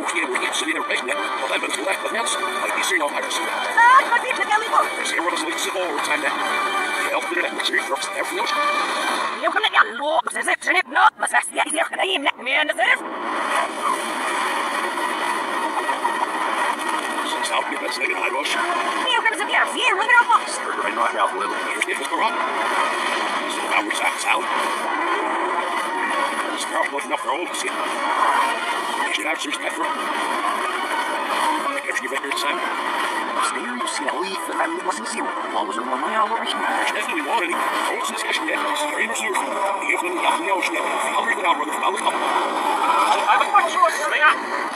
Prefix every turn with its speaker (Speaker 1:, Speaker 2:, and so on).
Speaker 1: Zero was getting hits in the rest net. Well, then, but it's left, but else, like you see, no virus.
Speaker 2: Ah, ma ti chiami po.
Speaker 1: Zero was like civil over time now. Help with it, zero drops everything else.
Speaker 2: Io kan jag lå, så sätter sen ett nåt, men så ska jag säga in med det där.
Speaker 1: Since out, that's like an eye rush.
Speaker 2: Io kan säga zero med på.
Speaker 1: Right now, now, little. Here's the go up. So now we're out, out. It's probably enough for all to see. Maciuś Efron. Maciuś Efron. Seriously, we found it wasn't you.
Speaker 2: I was on my own. Definitely already.
Speaker 1: Olsen is that it. Strange news. The Efron got no shit. The other than our brother from Alice. I'm not sure what's going.